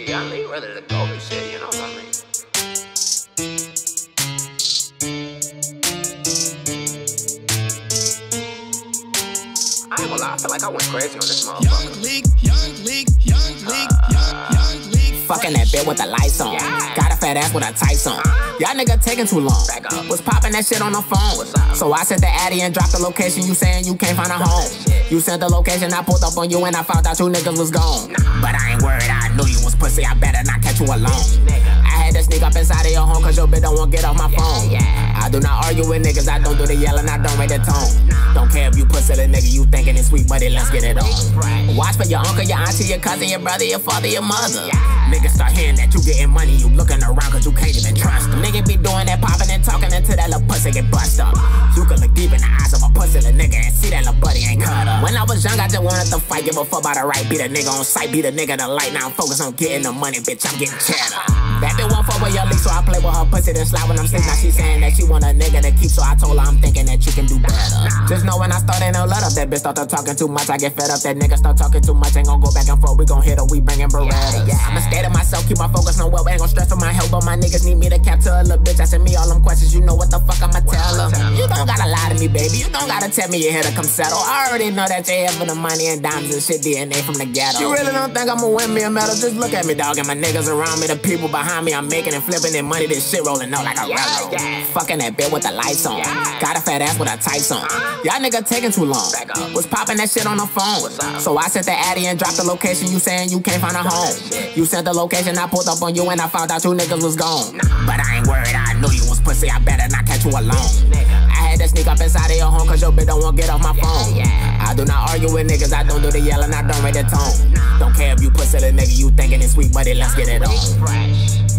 Nigga, young nigga ready to go and shit, you know what I mean? I ain't gonna lie, I feel like I went crazy on this motherfucker. Young Leek, young Leek, young Leek, Leek. Fucking that bitch with the lights on. Got a fat ass with a tights on. Y'all nigga taking too long. Was popping that shit on the phone. So I sent the addy and dropped the location. You saying you can't find a home. You sent the location, I pulled up on you and I found out you niggas was gone. But I ain't worried, I knew you was pussy. I better not catch you alone. Inside of your home cause your bitch don't want get off my phone. yeah. I do not argue with niggas, I don't do the yelling, I don't rate the tone. Don't care if you pussy the nigga, you thinking it's sweet, buddy, let's get it on. Right. Watch for your uncle, your auntie, your cousin, your brother, your father, your mother. Yeah. Niggas start hearing that you getting money, you looking around cause you can't even trust them. Nigga be doing that popping and talking until that little pussy get bust up. You can look deep in the eyes of a pussy little nigga and see that little buddy ain't cut up. When I was young, I just wanted to fight, give a fuck about the right, beat a nigga on sight, beat a nigga the light. Now I'm focused on getting the money, bitch, I'm getting cheddar. That bitch won't fuck with your league, so I play with her pussy, then slide when I'm sick. Now she saying that she want a nigga to keep, so I told her I'm thinking that you can do better. Just know when I start ain't no let up, that bitch start talking too much, I get fed up. That nigga start talking too much, ain't gon' go back and forth, we gon' hit her, we bringin' Berettas. Yeah, yeah. Keep my focus on well, ain't gon' stress for my health, but my niggas need me to capture a little bitch. I send me all them questions, you know what the fuck I'ma tell her. You don't gotta lie to me, baby, you don't gotta tell me you're here to come settle. I already know that you're here for the money and diamonds and shit, DNA from the ghetto. You really don't think I'ma win me a medal? Just look at me, dog, and my niggas around me, the people behind me, I'm making and flipping and money, this shit rolling out like a Yeah, railroad. yeah. Fucking that bitch with the lights on. Yeah. Got a fat ass with a tights on. Uh-huh. Y'all nigga taking too long. Was popping that shit on the phone. So I sent the addy and dropped the location. You saying you can't find a home. You sent the location, I pulled up on you and I found out you niggas was gone. Nah. But I ain't worried, I knew you was pussy. I better not catch you alone. Nigga. I had to sneak up inside of your home cause your bitch don't want to get off my phone. yeah. I do not argue with niggas, I don't do the yelling, I don't rate the tone. Don't care if you pussy the nigga, you thinking it's sweet, buddy, let's get it on. Fresh.